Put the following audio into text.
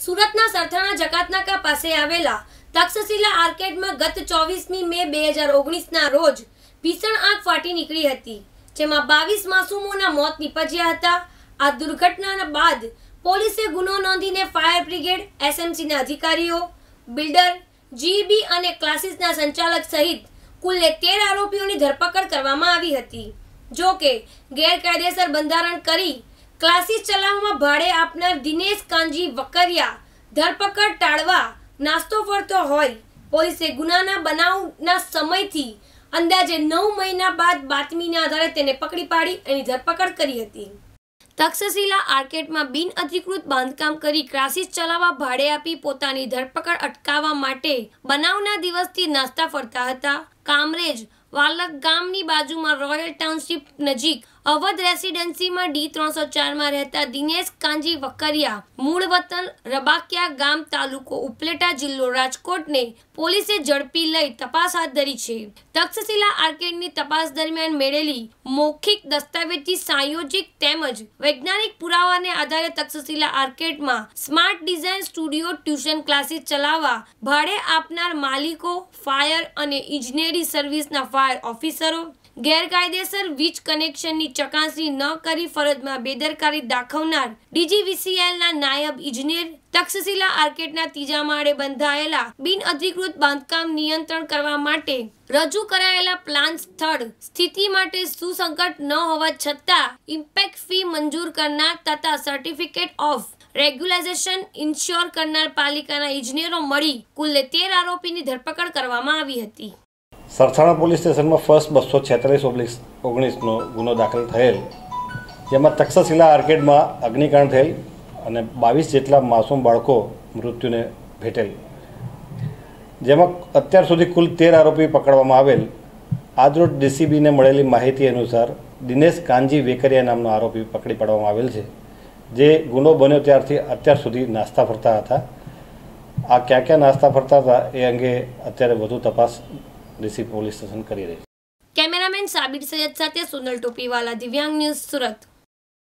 સુરતના સરથાણા જકાતનાકા પાસે આવેલા તક્ષશિલા આર્કેડમાં ગત ચોવીસમી મે બે હજાર ઓગણીસના રોજ ભીષણ આગ ફાટી નીકળી હતી, જેમાં બાવીસ માસૂમોના મોત નીપજ્યા હતા. આ દુર્ઘટના બાદ પોલીસે ગુનો નોંધીને ફાયર બ્રિગેડ એસએમસીના અધિકારીઓ, બિલ્ડર જીબી અને ક્લાસીસના સંચાલક સહિત કુલ તેર આરોપીઓની ધરપકડ કરવામાં આવી હતી. જો કે ગેરકાયદેસર બંધારણ કરી ક્લાસીસ ચલાવવામાં ભાડે આપનાર દિનેશ કાંજી વકરિયા ધરપકડ ટાળવા નાસ્તો ફરતો હોય. પોલીસે ગુનાના બનાવના સમયથી અંદાજે નવ મહિના બાદ બાતમીના આધારે તેને પકડી પાડી એની ધરપકડ કરી હતી. તક્ષશિલા આર્કેટમાં બિન અધિકૃત બાંધકામ કરી ક્લાસીસ ચલાવવા ભાડે આપી પોતાની ધરપકડ અટકાવવા માટે બનાવના દિવસથી નાસ્તા ફરતા હતા. કામરેજ વાલક ગામની બાજુમાં રોયલ ટાઉનશીપ નજીક અવધ રેસિડેન્સીમાં ડી ત્રણસો ચારમાં રહેતા દિનેશ કાંજી વકરિયા મૂળ વતન રબાકિયા ગામ તાલુકો ઉપલેટા જિલ્લો રાજકોટને પોલીસે ઝડપી લઈ તપાસ હાથ ધરી છે. તક્ષશિલા આર્કેડની તપાસ દરમિયાન મેળેલી મૌખિક દસ્તાવેજી સાયોજિક તેમજ વૈજ્ઞાનિક પુરાવાને આધારે Takshashila આર્કેડમાં smart design studio tuition classes ચલાવવા, ભાડે આપનાર માલિકો, ફાયર અને ઇજનેરી સર્વિસના ફાયર ઓફિસરો, ગેરકાયદેસર વીજ કનેક્શનની ચકાસણી ન કરી ફરજમાં બેદરકારી દાખવનાર ડીજીવીસીએલના નાયબ ઇજનેર તક્ષશિલા આર્કેટના ત્રીજા માળે બંધાયેલા બિન અધિકૃત બાંધકામ નિયંત્રણ કરવા માટે રજૂ કરાયેલા પ્લાન સ્થળ સ્થિતિ માટે સુસંગત ન હોવા છતાં ઇમ્પેક્ટ ફી મંજૂર કરનાર તથા સર્ટિફિકેટ ઓફ રેગ્યુલાઇઝેશન ઇન્શ્યોર કરનાર પાલિકાના ઇજનેરો મળી કુલ તેર આરોપીની ધરપકડ કરવામાં આવી હતી. સરથાણા પોલીસ સ્ટેશનમાં ફર્સ્ટ બસો છેતાલીસ ઓગણીસ, ઓગણીસનો ગુનો દાખલ થયેલ. જેમાં તક્ષશિલા આર્કેડમાં અગ્નિકાંડ થયેલ અને બાવીસ જેટલા માસૂમ બાળકો મૃત્યુને ભેટેલ. જેમાં અત્યાર સુધી કુલ તેર આરોપી પકડવામાં આવેલ. આજરોજ ડીસીબીને મળેલી માહિતી અનુસાર દિનેશ કાંજી વેકરિયા નામનો આરોપી પકડી પાડવામાં આવેલ છે. જે ગુનો બન્યો ત્યારથી અત્યાર સુધી નાસ્તા ફરતા હતા. આ ક્યાં ક્યાં નાસ્તા ફરતા હતા એ અંગે અત્યારે વધુ તપાસ ડીસી પોલીસ સ્ટેશન કરી રહી છે. કેમેરામેન સાબિર સૈયદ સાથે સોનલ ટોપીવાલા દિવ્યાંગ ન્યૂઝ સુરત.